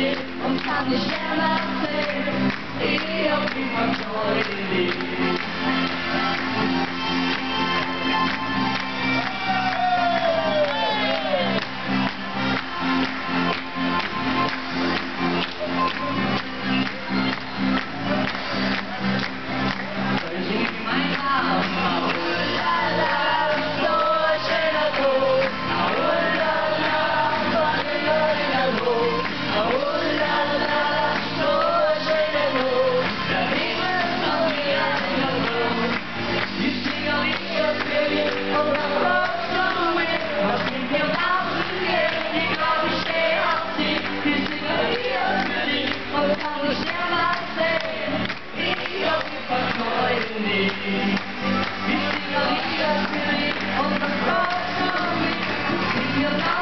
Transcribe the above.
story om kan ni känna sig är Thank you.